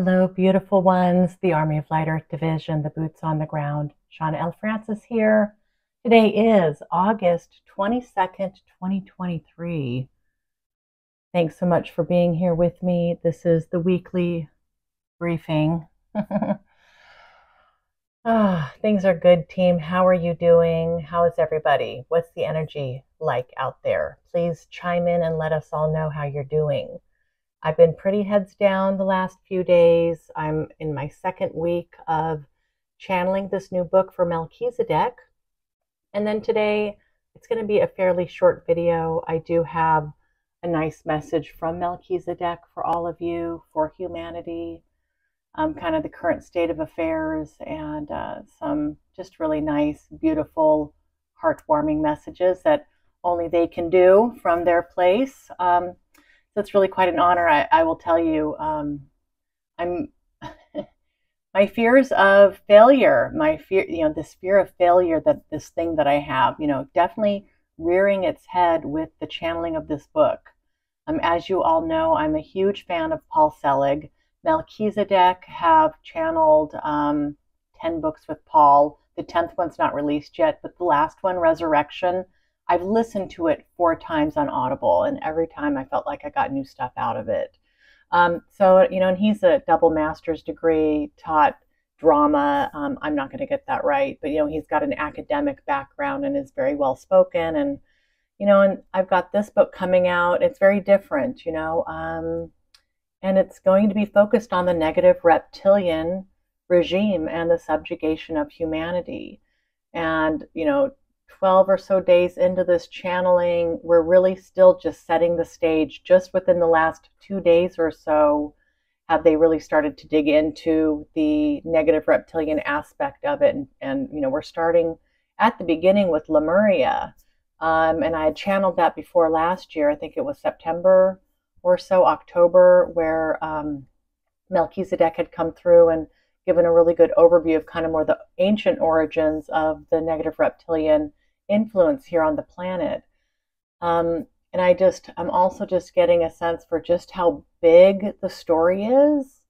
Hello, beautiful ones, the Army of Light Earth Division, the boots on the ground. Shawna L. Frances here. Today is August 22nd, 2023. Thanks so much for being here with me. This is the weekly briefing. ah, things are good, team. How are you doing? How is everybody? What's the energy like out there? Please chime in and let us all know how you're doing. I've been pretty heads down the last few days. I'm in my second week of channeling this new book for Melchizedek. And then today, it's going to be a fairly short video. I do have a nice message from Melchizedek for all of you, for humanity, um, kind of the current state of affairs, and uh, some just really nice, beautiful, heartwarming messages that only they can do from their place. Um, it's really quite an honor. I, I will tell you, um, I'm my fears of failure, my fear, you know, this fear of failure that this thing that I have, you know, definitely rearing its head with the channeling of this book. Um, as you all know, I'm a huge fan of Paul Selig. Melchizedek have channeled um, 10 books with Paul. The 10th one's not released yet, but the last one, Resurrection, I've listened to it four times on Audible, and every time I felt like I got new stuff out of it. Um, so, you know, and he's a double master's degree, taught drama. Um, I'm not going to get that right, but, you know, he's got an academic background and is very well spoken. And, you know, and I've got this book coming out. It's very different, you know, um, and it's going to be focused on the negative reptilian regime and the subjugation of humanity. And, you know, 12 or so days into this channeling, we're really still just setting the stage. Just within the last two days or so, have they really started to dig into the negative reptilian aspect of it? And, and you know, we're starting at the beginning with Lemuria. Um, and I had channeled that before last year. I think it was September or so, October, where um, Melchizedek had come through and given a really good overview of kind of more the ancient origins of the negative reptilian influence here on the planet. Um, and I just, I'm also just getting a sense for just how big the story is,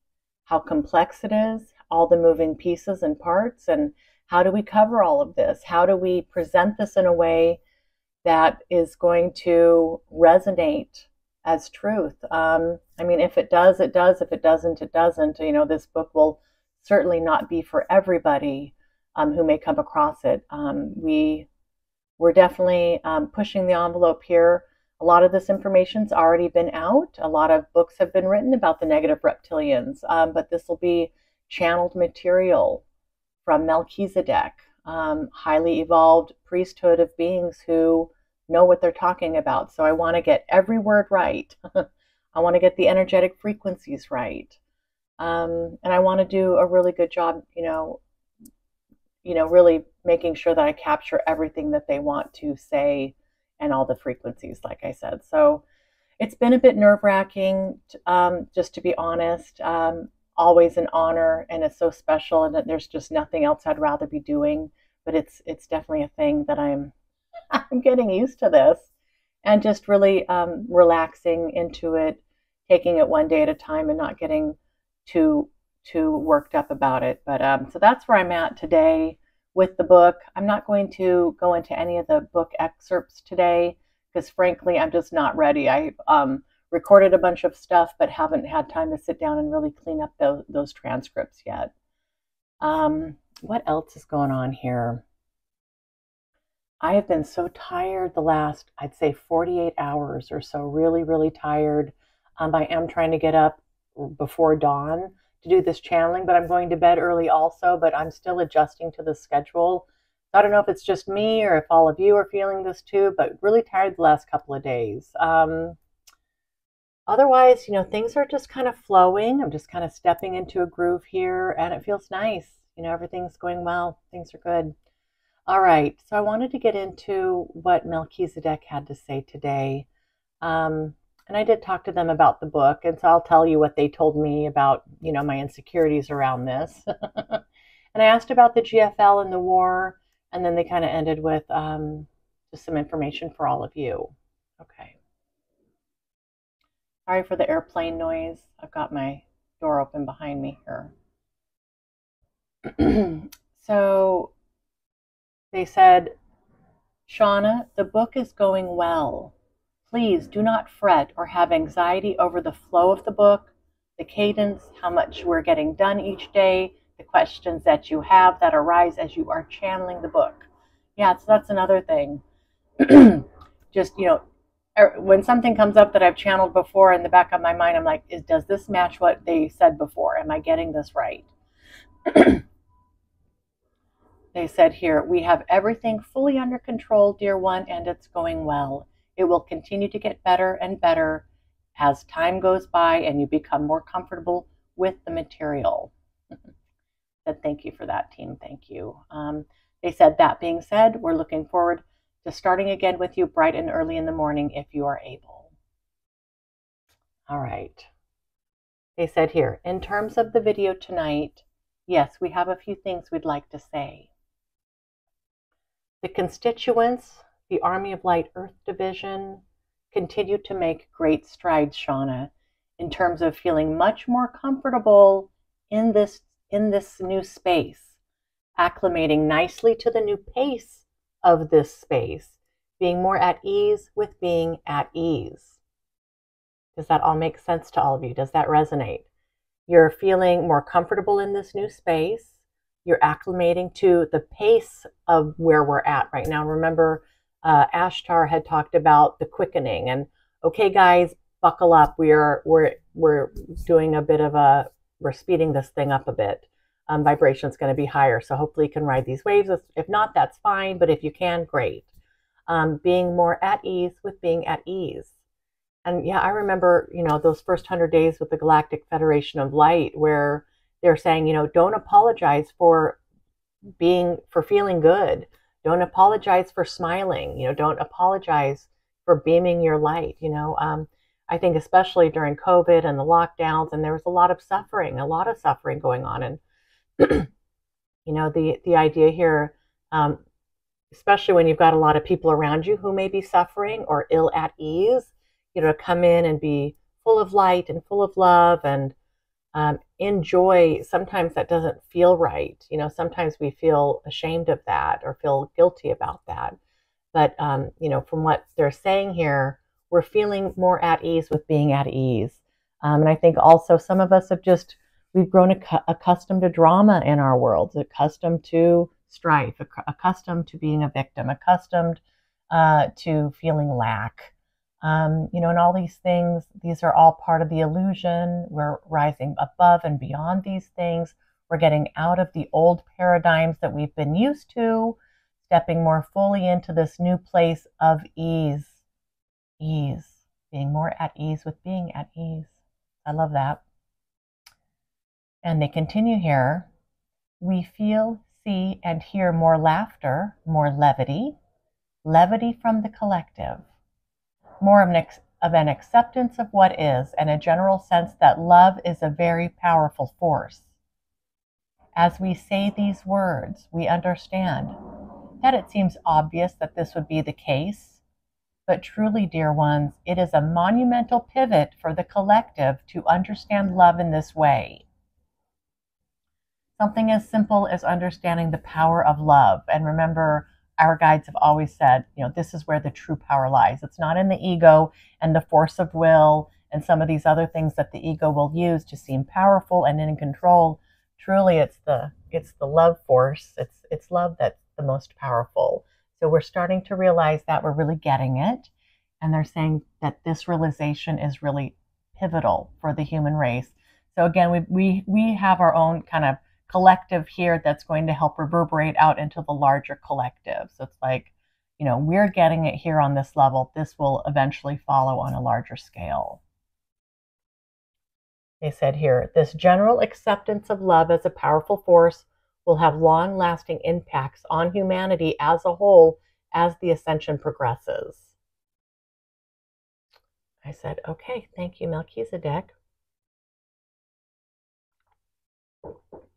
how complex it is, all the moving pieces and parts, and how do we cover all of this? How do we present this in a way that is going to resonate as truth? Um, I mean, if it does, it does. If it doesn't, it doesn't. You know, this book will certainly not be for everybody um, who may come across it. Um, we we're definitely um, pushing the envelope here. A lot of this information's already been out. A lot of books have been written about the negative reptilians, um, but this will be channeled material from Melchizedek, um, highly evolved priesthood of beings who know what they're talking about. So I want to get every word right. I want to get the energetic frequencies right. Um, and I want to do a really good job, you know, you know, really making sure that I capture everything that they want to say and all the frequencies, like I said. So it's been a bit nerve wracking, um, just to be honest. Um, always an honor, and it's so special, and that there's just nothing else I'd rather be doing. But it's it's definitely a thing that I'm I'm getting used to this, and just really um, relaxing into it, taking it one day at a time, and not getting too too worked up about it. But um, so that's where I'm at today with the book. I'm not going to go into any of the book excerpts today because, frankly, I'm just not ready. I um, recorded a bunch of stuff, but haven't had time to sit down and really clean up those, those transcripts yet. Um, what else is going on here? I have been so tired the last, I'd say, 48 hours or so, really, really tired. Um, I am trying to get up before dawn to do this channeling, but I'm going to bed early also, but I'm still adjusting to the schedule. I don't know if it's just me or if all of you are feeling this too, but really tired the last couple of days. Um, otherwise, you know, things are just kind of flowing. I'm just kind of stepping into a groove here and it feels nice. You know, everything's going well, things are good. All right, so I wanted to get into what Melchizedek had to say today. Um, and I did talk to them about the book, and so I'll tell you what they told me about, you know, my insecurities around this. and I asked about the GFL and the war, and then they kind of ended with um, just some information for all of you. Okay. Sorry for the airplane noise. I've got my door open behind me here. so they said, Shawna, the book is going well. Please do not fret or have anxiety over the flow of the book, the cadence, how much we're getting done each day, the questions that you have that arise as you are channeling the book. Yeah, so that's another thing. Just, you know, er, when something comes up that I've channeled before in the back of my mind, I'm like, is, does this match what they said before? Am I getting this right? they said here, we have everything fully under control, dear one, and it's going well. It will continue to get better and better as time goes by and you become more comfortable with the material. said thank you for that, team. Thank you. Um, they said, that being said, we're looking forward to starting again with you bright and early in the morning if you are able. All right. They said here, in terms of the video tonight, yes, we have a few things we'd like to say. The constituents, the Army of Light Earth Division, continued to make great strides, Shawna, in terms of feeling much more comfortable in this in this new space, acclimating nicely to the new pace of this space, being more at ease with being at ease. Does that all make sense to all of you? Does that resonate? You're feeling more comfortable in this new space. You're acclimating to the pace of where we're at right now. Remember, uh, Ashtar had talked about the quickening and okay, guys, buckle up. We are we're we're doing a bit of a we're speeding this thing up a bit. Um, vibration is going to be higher. So hopefully you can ride these waves. If not, that's fine. But if you can, great. Um, being more at ease with being at ease. And yeah, I remember, you know, those first 100 days with the Galactic Federation of Light where they're saying, you know, don't apologize for being, for feeling good. Don't apologize for smiling. You know, don't apologize for beaming your light. You know, um, I think especially during COVID and the lockdowns, and there was a lot of suffering, a lot of suffering going on. And you know, the the idea here, um, especially when you've got a lot of people around you who may be suffering or ill at ease, you know, come in and be full of light and full of love and um, enjoy. Sometimes that doesn't feel right. You know, sometimes we feel ashamed of that or feel guilty about that. But um, you know, from what they're saying here, we're feeling more at ease with being at ease. Um, and I think also some of us have just we've grown ac- accustomed to drama in our worlds, accustomed to strife, ac- accustomed to being a victim, accustomed uh, to feeling lack. Um, you know, and all these things, these are all part of the illusion. We're rising above and beyond these things. We're getting out of the old paradigms that we've been used to, stepping more fully into this new place of ease ease, being more at ease with being at ease. I love that. And they continue here. We feel, see, and hear more laughter, more levity, levity from the collective, more of an, of an acceptance of what is, and a general sense that love is a very powerful force. As we say these words, we understand that it seems obvious that this would be the case but truly, dear ones, it is a monumental pivot for the collective to understand love in this way. Something as simple as understanding the power of love. And remember, our guides have always said, you know, this is where the true power lies. It's not in the ego and the force of will and some of these other things that the ego will use to seem powerful and in control. Truly, it's the it's the love force. It's it's love that's the most powerful. So we're starting to realize that we're really getting it. And they're saying that this realization is really pivotal for the human race. So again, we, we, we have our own kind of collective here that's going to help reverberate out into the larger collective. So it's like, you know, we're getting it here on this level. This will eventually follow on a larger scale. They said here, this general acceptance of love as a powerful force will have long lasting impacts on humanity as a whole as the ascension progresses. I said, okay, thank you, Melchizedek.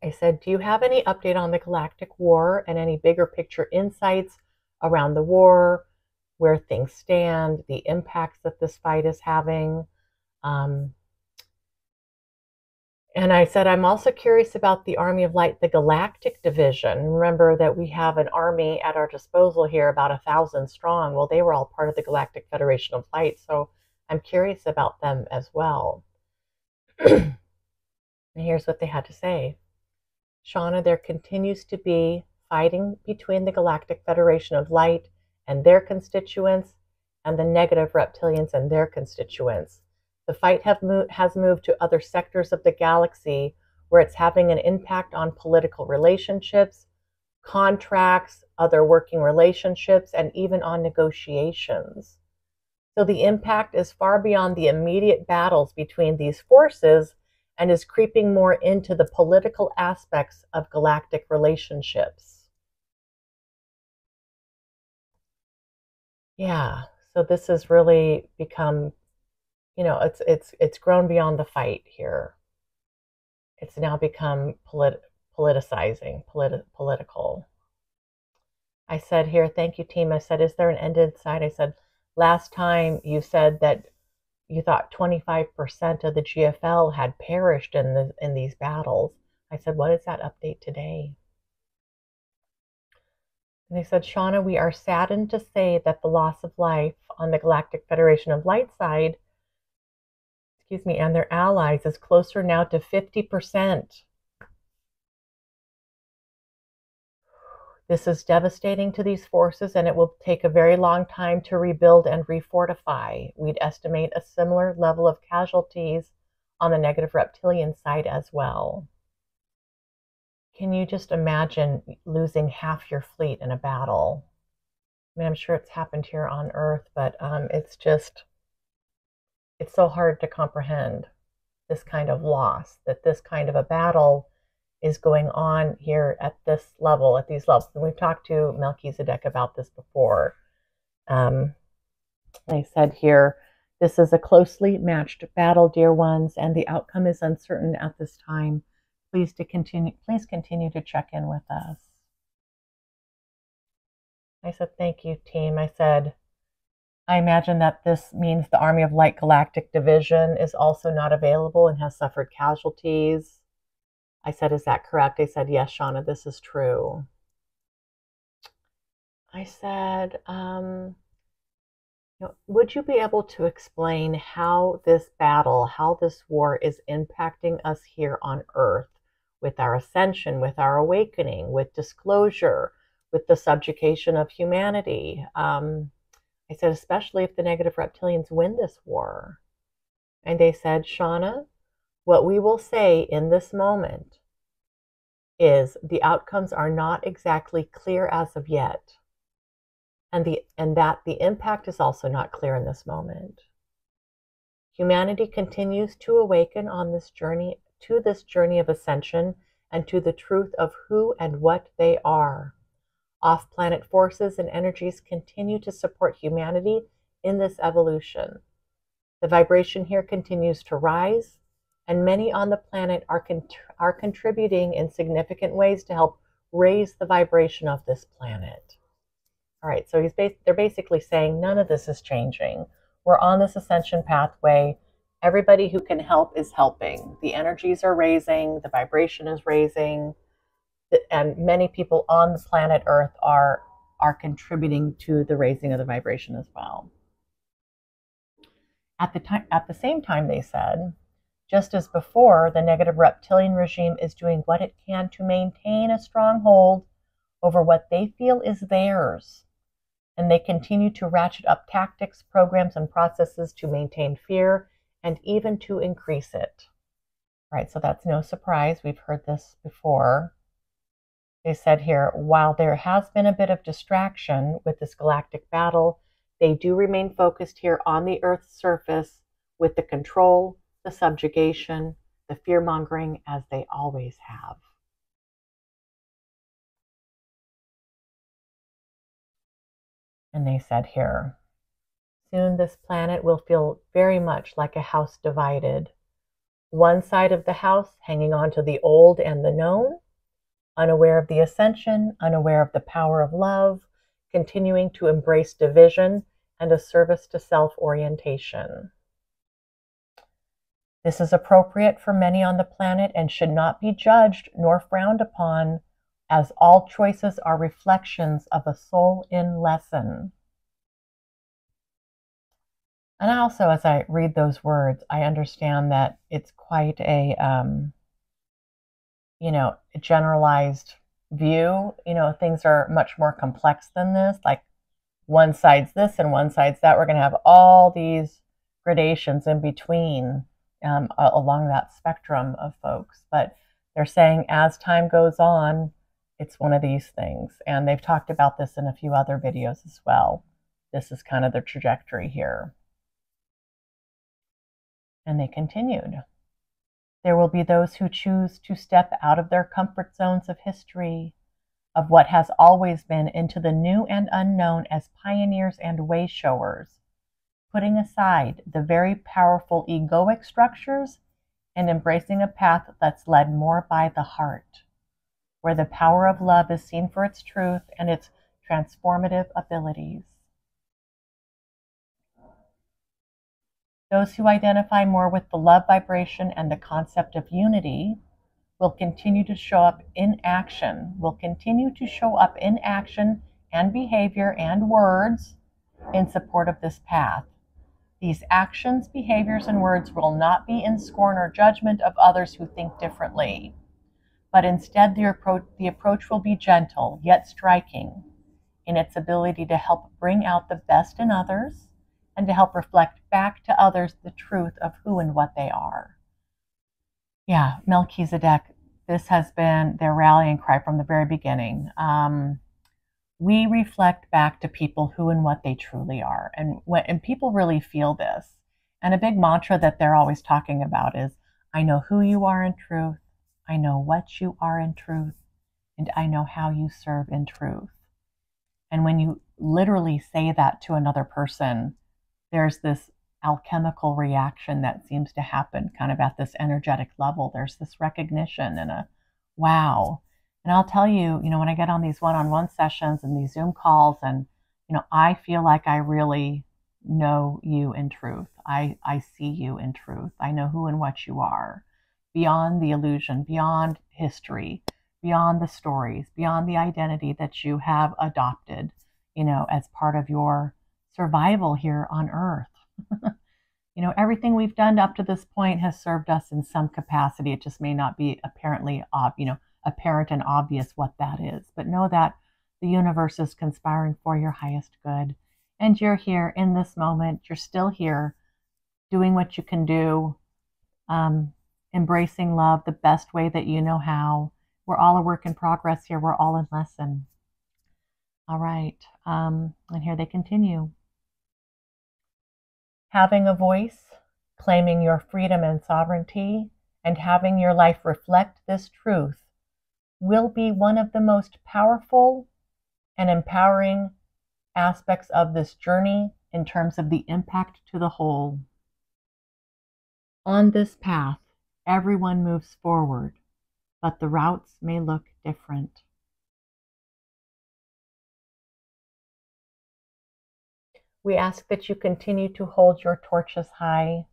I said, do you have any update on the Galactic War and any bigger picture insights around the war, where things stand, the impacts that this fight is having? Um, And I said, I'm also curious about the Army of Light, the Galactic Division. Remember that we have an army at our disposal here, about a thousand strong. Well, they were all part of the Galactic Federation of Light, so I'm curious about them as well. and here's what they had to say Shawna, there continues to be fighting between the Galactic Federation of Light and their constituents and the negative reptilians and their constituents. The fight mo- has moved to other sectors of the galaxy where it's having an impact on political relationships, contracts, other working relationships, and even on negotiations. So the impact is far beyond the immediate battles between these forces and is creeping more into the political aspects of galactic relationships. Yeah, so this has really become you know, it's it's it's grown beyond the fight here. It's now become polit- politicizing, politi- political. I said here, thank you, team. I said, is there an end in sight? I said, last time you said that you thought 25% of the GFL had perished in the in these battles. I said, what is that update today? And they said, Shawna, we are saddened to say that the loss of life on the Galactic Federation of Light side excuse me, and their allies is closer now to 50%. This is devastating to these forces, and it will take a very long time to rebuild and refortify. We'd estimate a similar level of casualties on the negative reptilian side as well. Can you just imagine losing half your fleet in a battle? I mean, I'm sure it's happened here on Earth, but um, it's just it's so hard to comprehend this kind of loss, that this kind of a battle is going on here at this level, at these levels. And we've talked to Melchizedek about this before. Um, they said here, this is a closely matched battle, dear ones, and the outcome is uncertain at this time. Please to continue, please continue to check in with us. I said, thank you, team. I said, I imagine that this means the Army of Light Galactic Division is also not available and has suffered casualties. I said, Is that correct? I said, Yes, Shawna, this is true. I said, um, you know, Would you be able to explain how this battle, how this war is impacting us here on Earth with our ascension, with our awakening, with disclosure, with the subjugation of humanity? Um, I said, especially if the negative reptilians win this war. And they said, Shawna, what we will say in this moment is the outcomes are not exactly clear as of yet. And, the, and that the impact is also not clear in this moment. Humanity continues to awaken on this journey to this journey of ascension and to the truth of who and what they are. Off planet forces and energies continue to support humanity in this evolution. The vibration here continues to rise, and many on the planet are, con- are contributing in significant ways to help raise the vibration of this planet. All right, so he's bas- they're basically saying none of this is changing. We're on this ascension pathway. Everybody who can help is helping. The energies are raising, the vibration is raising and many people on the planet Earth are are contributing to the raising of the vibration as well. At the time, at the same time, they said, just as before, the negative reptilian regime is doing what it can to maintain a stronghold over what they feel is theirs. And they continue to ratchet up tactics, programs, and processes to maintain fear and even to increase it. Right, so that's no surprise. We've heard this before. They said here, while there has been a bit of distraction with this galactic battle, they do remain focused here on the Earth's surface with the control, the subjugation, the fear mongering as they always have. And they said here, soon this planet will feel very much like a house divided. One side of the house hanging on to the old and the known, unaware of the ascension, unaware of the power of love, continuing to embrace division and a service to self orientation. This is appropriate for many on the planet and should not be judged nor frowned upon, as all choices are reflections of a soul in lesson. And also, as I read those words, I understand that it's quite a, um, you know, generalized view. You know, things are much more complex than this. Like one side's this and one side's that. We're going to have all these gradations in between um, along that spectrum of folks. But they're saying as time goes on, it's one of these things. And they've talked about this in a few other videos as well. This is kind of the trajectory here. And they continued. There will be those who choose to step out of their comfort zones of history, of what has always been, into the new and unknown as pioneers and wayshowers, putting aside the very powerful egoic structures and embracing a path that's led more by the heart, where the power of love is seen for its truth and its transformative abilities. Those who identify more with the love vibration and the concept of unity will continue to show up in action, will continue to show up in action and behavior and words in support of this path. These actions, behaviors, and words will not be in scorn or judgment of others who think differently, but instead the approach, the approach will be gentle yet striking in its ability to help bring out the best in others and to help reflect back to others the truth of who and what they are. Yeah, Melchizedek, this has been their rallying cry from the very beginning. Um, we reflect back to people who and what they truly are. And, when, and people really feel this. And a big mantra that they're always talking about is I know who you are in truth, I know what you are in truth, and I know how you serve in truth. And when you literally say that to another person, there's this alchemical reaction that seems to happen kind of at this energetic level. There's this recognition and a wow. And I'll tell you, you know, when I get on these one on one sessions and these Zoom calls, and, you know, I feel like I really know you in truth. I, I see you in truth. I know who and what you are beyond the illusion, beyond history, beyond the stories, beyond the identity that you have adopted, you know, as part of your survival here on earth. you know, everything we've done up to this point has served us in some capacity. It just may not be apparently, ob- you know, apparent and obvious what that is. But know that the universe is conspiring for your highest good. And you're here in this moment. You're still here doing what you can do, um, embracing love the best way that you know how. We're all a work in progress here. We're all in lesson. All right. Um, and here they continue having a voice, claiming your freedom and sovereignty, and having your life reflect this truth will be one of the most powerful and empowering aspects of this journey in terms of the impact to the whole. On this path, everyone moves forward, but the routes may look different. We ask that you continue to hold your torches high,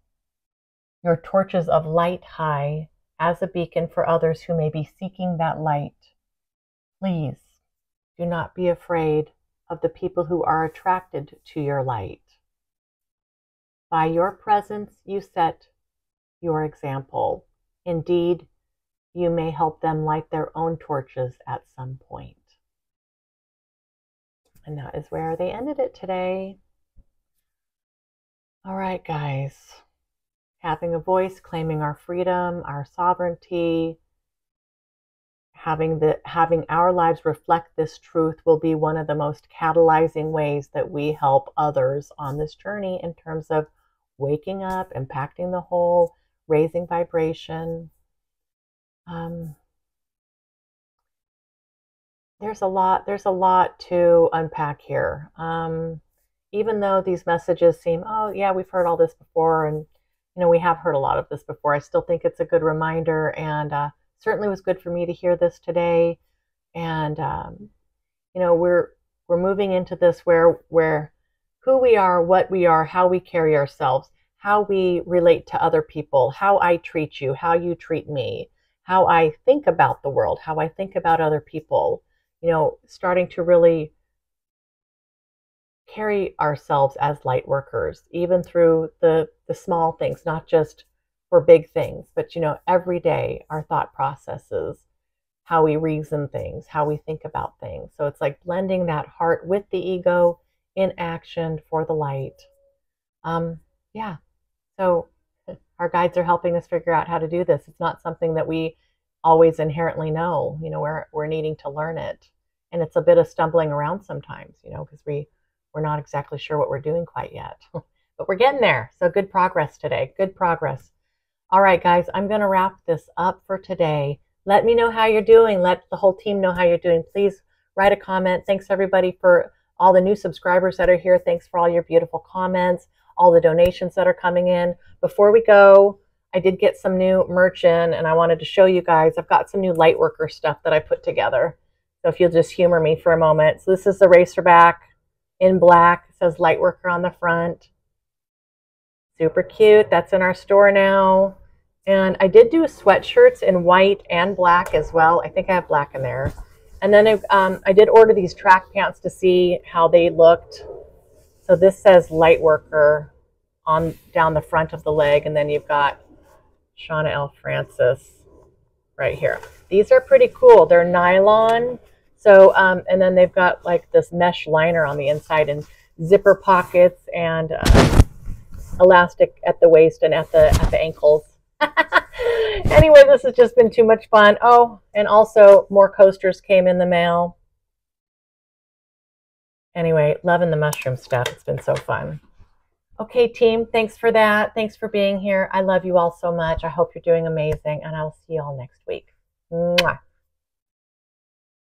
your torches of light high, as a beacon for others who may be seeking that light. Please do not be afraid of the people who are attracted to your light. By your presence, you set your example. Indeed, you may help them light their own torches at some point. And that is where they ended it today. All right, guys. Having a voice, claiming our freedom, our sovereignty, having the having our lives reflect this truth will be one of the most catalyzing ways that we help others on this journey in terms of waking up, impacting the whole, raising vibration. Um, there's a lot. There's a lot to unpack here. Um, even though these messages seem, oh, yeah, we've heard all this before, and you know, we have heard a lot of this before, I still think it's a good reminder, and uh, certainly was good for me to hear this today. And um, you know, we're we're moving into this where where who we are, what we are, how we carry ourselves how we relate to other people, how I treat you, how you treat me, how I think about the world, how I think about other people, you know, starting to really carry ourselves as light workers, even through the, the small things, not just for big things, but, you know, every day, our thought processes, how we reason things, how we think about things. So it's like blending that heart with the ego in action for the light. Um, yeah. So our guides are helping us figure out how to do this. It's not something that we always inherently know. You know, we're we're needing to learn it, and it's a bit of stumbling around sometimes. You know, because we we're not exactly sure what we're doing quite yet, but we're getting there. So good progress today. Good progress. All right, guys, I'm going to wrap this up for today. Let me know how you're doing. Let the whole team know how you're doing. Please write a comment. Thanks everybody for all the new subscribers that are here. Thanks for all your beautiful comments, all the donations that are coming in. Before we go, I did get some new merch in and I wanted to show you guys. I've got some new Lightworker stuff that I put together. So if you'll just humor me for a moment. So this is the Racerback in black. It says Lightworker on the front. Super cute. That's in our store now. And I did do sweatshirts in white and black as well. I think I have black in there. And then I, um, I did order these track pants to see how they looked. So this says Lightworker on down the front of the leg, and then you've got Shawna L. Frances right here. These are pretty cool. They're nylon. So, um, and then they've got like this mesh liner on the inside and zipper pockets and uh, elastic at the waist and at the at the ankles. anyway, this has just been too much fun. Oh, and also more coasters came in the mail. Anyway, loving the mushroom stuff. It's been so fun. Okay, team, thanks for that. Thanks for being here. I love you all so much. I hope you're doing amazing, and I'll see you all next week.